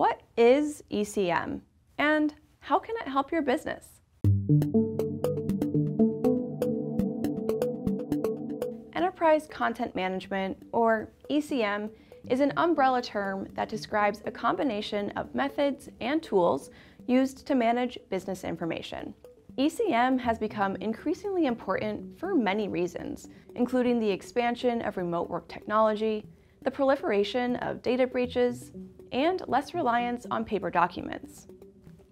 What is ECM and how can it help your business? Enterprise Content Management, or ECM, is an umbrella term that describes a combination of methods and tools used to manage business information. ECM has become increasingly important for many reasons, including the expansion of remote work technology, the proliferation of data breaches, and less reliance on paper documents.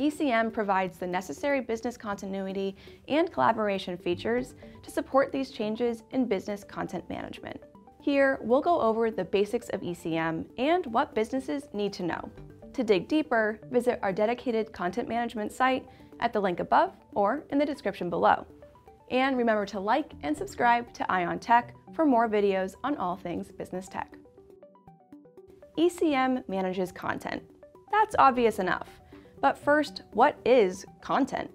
ECM provides the necessary business continuity and collaboration features to support these changes in business content management. Here, we'll go over the basics of ECM and what businesses need to know. To dig deeper, visit our dedicated content management site at the link above or in the description below. And remember to like and subscribe to Eye on Tech for more videos on all things business tech. ECM manages content. That's obvious enough. But first, what is content?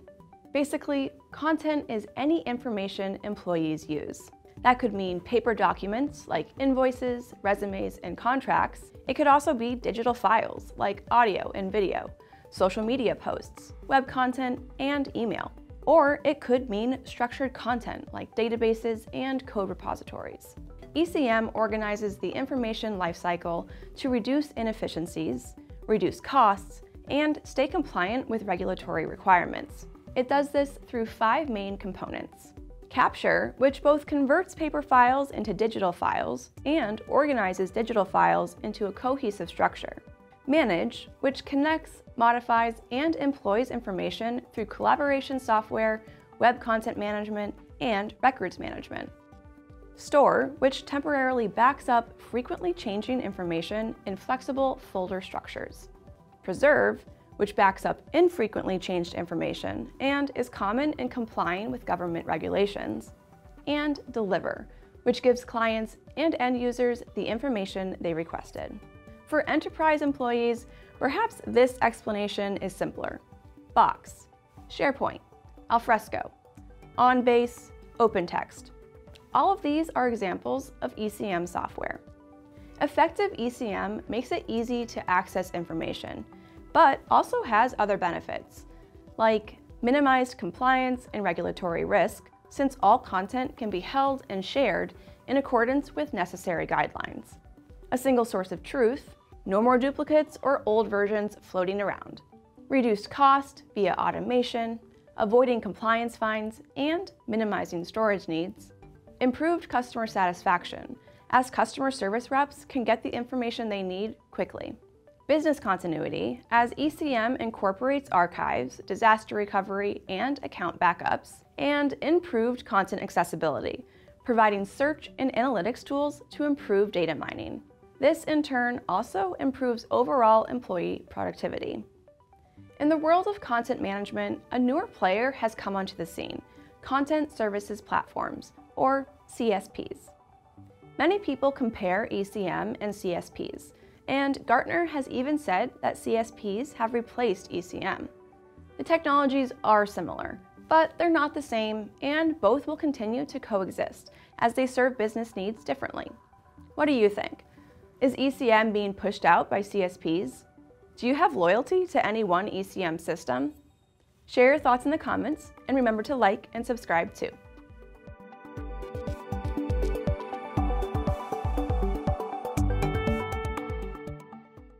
Basically, content is any information employees use. That could mean paper documents like invoices, resumes, and contracts. It could also be digital files like audio and video, social media posts, web content, and email. Or it could mean structured content like databases and code repositories. ECM organizes the information lifecycle to reduce inefficiencies, reduce costs, and stay compliant with regulatory requirements. It does this through five main components. Capture, which both converts paper files into digital files and organizes digital files into a cohesive structure. Manage, which connects, modifies, and employs information through collaboration software, web content management, and records management. Store, which temporarily backs up frequently changing information in flexible folder structures. Preserve, which backs up infrequently changed information and is common in complying with government regulations. And Deliver, which gives clients and end users the information they requested. For enterprise employees, perhaps this explanation is simpler. Box, SharePoint, Alfresco, OnBase, OpenText. All of these are examples of ECM software. Effective ECM makes it easy to access information, but also has other benefits, like minimized compliance and regulatory risk, since all content can be held and shared in accordance with necessary guidelines. A single source of truth, no more duplicates or old versions floating around. Reduced cost via automation, avoiding compliance fines, and minimizing storage needs improved customer satisfaction, as customer service reps can get the information they need quickly. Business continuity, as ECM incorporates archives, disaster recovery, and account backups, and improved content accessibility, providing search and analytics tools to improve data mining. This, in turn, also improves overall employee productivity. In the world of content management, a newer player has come onto the scene, Content Services Platforms, or CSPs. Many people compare ECM and CSPs, and Gartner has even said that CSPs have replaced ECM. The technologies are similar, but they're not the same, and both will continue to coexist as they serve business needs differently. What do you think? Is ECM being pushed out by CSPs? Do you have loyalty to any one ECM system? Share your thoughts in the comments, and remember to like and subscribe too.